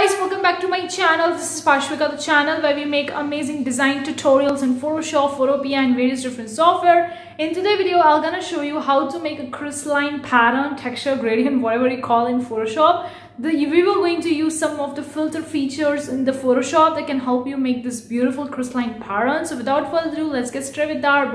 guys, welcome back to my channel. This is Pashwika, the channel where we make amazing design tutorials in Photoshop, Photopea and various different software. In today's video, I'm gonna show you how to make a crystalline pattern, texture, gradient, whatever you call in Photoshop. The, we were going to use some of the filter features in the Photoshop that can help you make this beautiful crystalline pattern. So without further ado, let's get straight with that.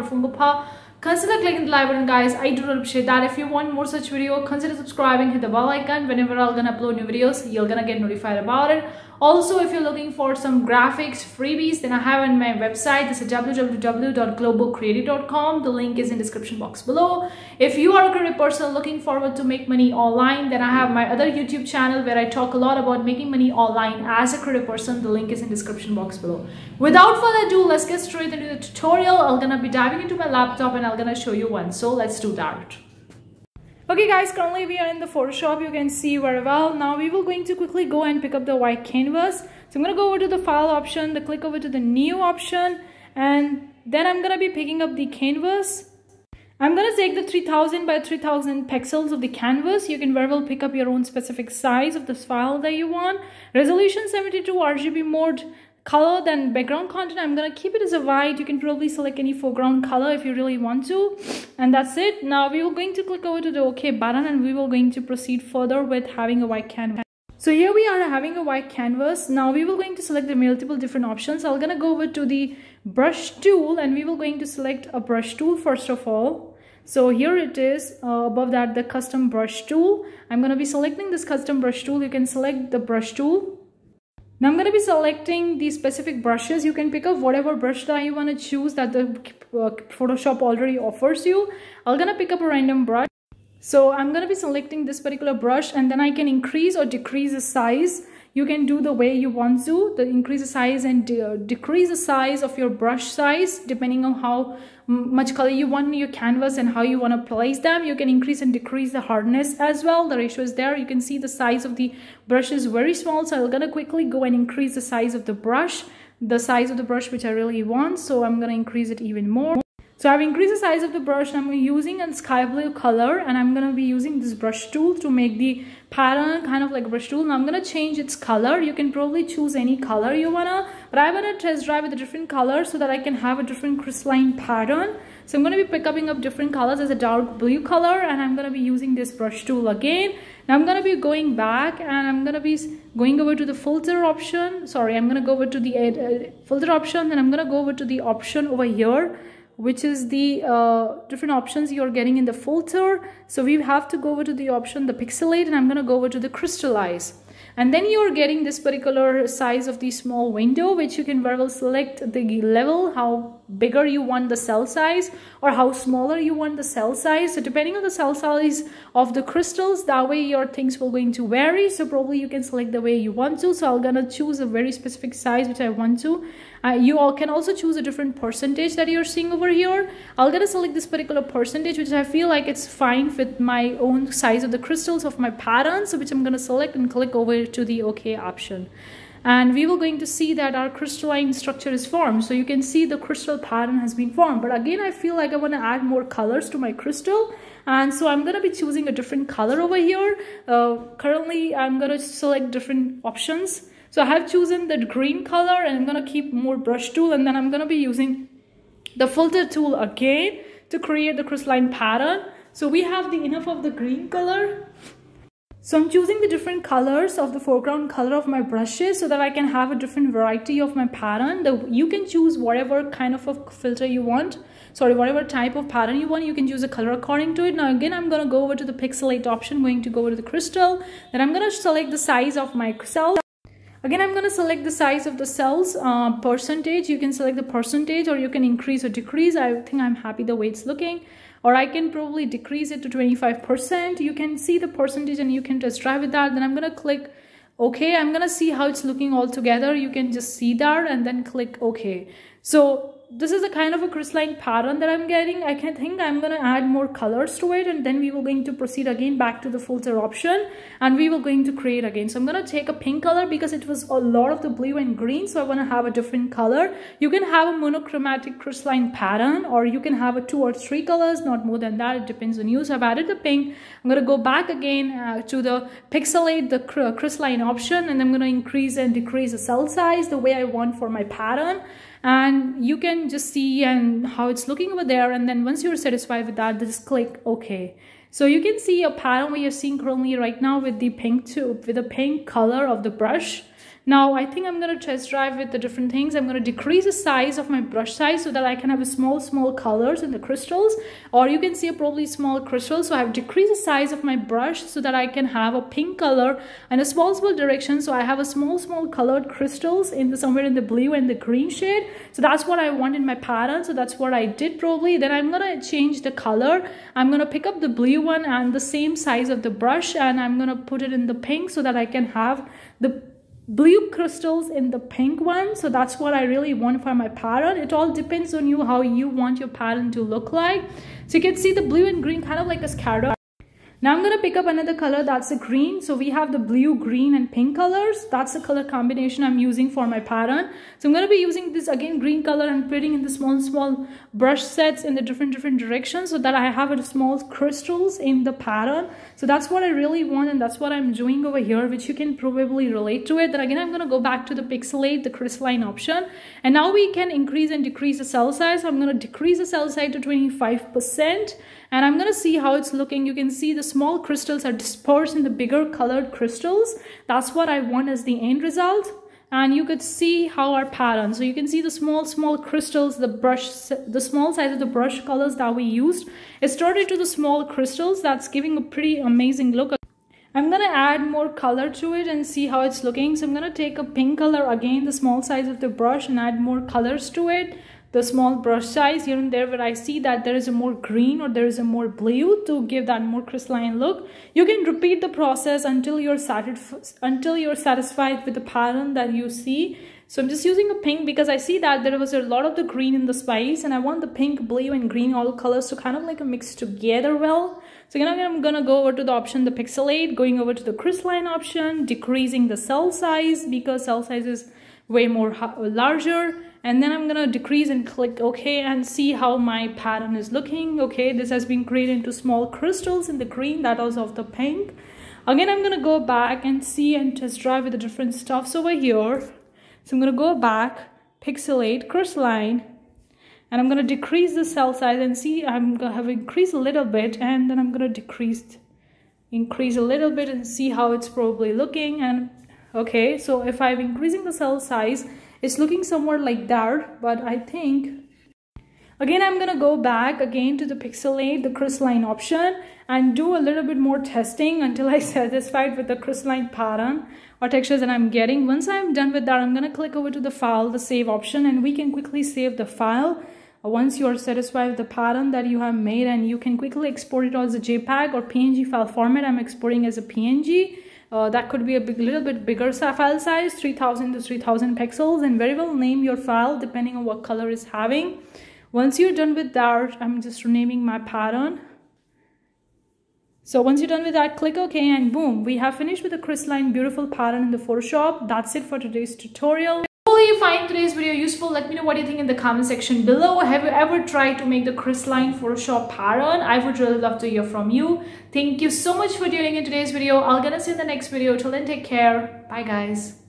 Consider clicking the like button guys. I do appreciate that. If you want more such video consider subscribing. Hit the bell icon. Whenever i'm gonna upload new videos you're gonna get notified about it also, if you're looking for some graphics freebies, then I have on my website. This is www.globokreaty.com. The link is in description box below. If you are a creative person looking forward to make money online, then I have my other YouTube channel where I talk a lot about making money online as a creative person. The link is in description box below. Without further ado, let's get straight into the tutorial. I'm gonna be diving into my laptop and I'm gonna show you one. So let's do that. Okay guys, currently we are in the Photoshop, you can see very well. Now we will going to quickly go and pick up the white canvas. So I'm going to go over to the file option, the click over to the new option and then I'm going to be picking up the canvas. I'm going to take the 3000 by 3000 pixels of the canvas. You can very well pick up your own specific size of this file that you want. Resolution 72 RGB mode color then background content i'm gonna keep it as a white. You can probably select any foreground color if you really want to. And that's it. Now we are going to click over to the ok button and we will going to proceed further with having a white canvas. So here we are having a white canvas. Now we will going to select the multiple different options. I'm gonna go over to the brush tool and we will going to select a brush tool first of all. So here it is. Uh, above that the custom brush tool. I'm going to be selecting this custom brush tool. You can select the brush tool now I'm going to be selecting the specific brushes. You can pick up whatever brush that you want to choose that the uh, Photoshop already offers you. I'm going to pick up a random brush. So I'm going to be selecting this particular brush and then I can increase or decrease the size you can do the way you want to the increase the size and de decrease the size of your brush size depending on how much color you want in your canvas and how you want to place them you can increase and decrease the hardness as well. The ratio is there. You can see the size of the brush is very small so i'm gonna quickly go and increase the size of the brush the size of the brush which i really want. So i'm gonna increase it even more so I've increased the size of the brush I'm using a sky blue color and I'm going to be using this brush tool to make the pattern kind of like brush tool. Now I'm going to change its color. You can probably choose any color you want to, but I want to test drive with a different color so that I can have a different crystalline pattern. So I'm going to be picking up different colors as a dark blue color and I'm going to be using this brush tool again. Now I'm going to be going back and I'm going to be going over to the filter option. Sorry, I'm going to go over to the uh, filter option and I'm going to go over to the option over here which is the uh, different options you're getting in the filter. So we have to go over to the option, the pixelate, and I'm going to go over to the crystallize and then you're getting this particular size of the small window which you can very well select the level how bigger you want the cell size or how smaller you want the cell size. So depending on the cell size of the crystals that way your things will going to vary. So probably you can select the way you want to. So i'm gonna choose a very specific size which i want to. Uh, you all can also choose a different percentage that you're seeing over here. I'm gonna select this particular percentage which i feel like it's fine with my own size of the crystals of my patterns which i'm gonna select and click over to the OK option. And we will going to see that our crystalline structure is formed. So you can see the crystal pattern has been formed. But again, I feel like I want to add more colors to my crystal. And so I'm going to be choosing a different color over here. Uh, currently, I'm going to select different options. So I have chosen the green color and I'm going to keep more brush tool. And then I'm going to be using the filter tool again to create the crystalline pattern. So we have the enough of the green color so I'm choosing the different colors of the foreground color of my brushes so that I can have a different variety of my pattern. The, you can choose whatever kind of a filter you want. Sorry, whatever type of pattern you want, you can choose a color according to it. Now again, I'm going to go over to the pixelate option, going to go over to the crystal. Then I'm going to select the size of my cell. Again, I'm going to select the size of the cells uh, percentage. You can select the percentage or you can increase or decrease. I think I'm happy the way it's looking or I can probably decrease it to 25%. You can see the percentage and you can just try with that. Then I'm going to click OK. I'm going to see how it's looking all together. You can just see that and then click OK. So this is a kind of a crystalline pattern that I'm getting. I can think I'm going to add more colors to it and then we will going to proceed again back to the filter option and we will going to create again. So I'm going to take a pink color because it was a lot of the blue and green. So I want to have a different color. You can have a monochromatic crystalline pattern or you can have a two or three colors, not more than that. It depends on you. So I've added the pink. I'm going to go back again uh, to the pixelate, the crystalline option and I'm going to increase and decrease the cell size the way I want for my pattern and you can just see and how it's looking over there. And then once you're satisfied with that just click ok so you can see a pattern we are seeing currently right now with the pink tube with the pink color of the brush now I think I'm going to test drive with the different things. I'm going to decrease the size of my brush size so that I can have a small, small colors in the crystals. Or you can see a probably small crystal. So I have decreased the size of my brush so that I can have a pink color and a small, small direction. So I have a small, small colored crystals in the somewhere in the blue and the green shade. So that's what I want in my pattern. So that's what I did probably. Then I'm going to change the color. I'm going to pick up the blue one and the same size of the brush and I'm going to put it in the pink so that I can have the blue crystals in the pink one so that's what i really want for my pattern. It all depends on you how you want your pattern to look like. So you can see the blue and green kind of like a scatter now I'm going to pick up another color that's a green. So we have the blue, green and pink colors. That's the color combination I'm using for my pattern. So I'm going to be using this again green color and putting in the small, small brush sets in the different, different directions so that I have a small crystals in the pattern. So that's what I really want and that's what I'm doing over here which you can probably relate to it. Then again I'm going to go back to the pixelate, the crystalline option. And now we can increase and decrease the cell size. So I'm going to decrease the cell size to 25% and I'm going to see how it's looking. You can see the small crystals are dispersed in the bigger colored crystals. That's what I want as the end result. And you could see how our pattern. So you can see the small, small crystals, the brush, the small size of the brush colors that we used. It started to the small crystals. That's giving a pretty amazing look. I'm going to add more color to it and see how it's looking. So I'm going to take a pink color again, the small size of the brush and add more colors to it the small brush size here and there where I see that there is a more green or there is a more blue to give that more crystalline look. You can repeat the process until you're satisfied until you're satisfied with the pattern that you see. So I'm just using a pink because I see that there was a lot of the green in the spice and I want the pink, blue and green all colors to kind of like a mix together well. So again, I'm gonna go over to the option, the pixelate, going over to the crystalline option, decreasing the cell size because cell size is way more larger and then I'm gonna decrease and click OK and see how my pattern is looking. Okay, this has been created into small crystals in the green that was of the pink. Again, I'm gonna go back and see and test drive with the different stuffs over here. So I'm gonna go back, pixelate, crystalline, and I'm gonna decrease the cell size and see I'm gonna have increased a little bit and then I'm gonna decrease increase a little bit and see how it's probably looking and okay so if I'm increasing the cell size it's looking somewhere like that but I think Again, I'm to go back again to the pixelate, the crystalline option and do a little bit more testing until I satisfied with the crystalline pattern or textures that I'm getting. Once I'm done with that, I'm to click over to the file, the save option and we can quickly save the file. Once you're satisfied with the pattern that you have made and you can quickly export it as a JPEG or PNG file format. I'm exporting as a PNG uh, that could be a big, little bit bigger file size 3000 to 3000 pixels and very well name your file depending on what color is having. Once you're done with that i'm just renaming my pattern. So once you're done with that click ok and boom we have finished with a crystalline beautiful pattern in the photoshop. That's it for today's tutorial you find today's video useful. Let me know what you think in the comment section below. Have you ever tried to make the crystalline Photoshop pattern? I would really love to hear from you. Thank you so much for tuning in today's video. I'll get us in the next video. Till then, take care. Bye guys.